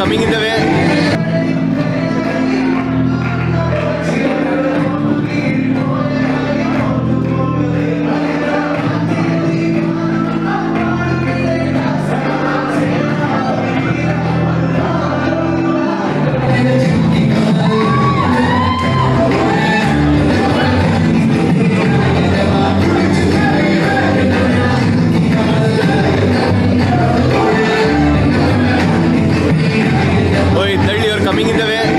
coming in the way. coming in the.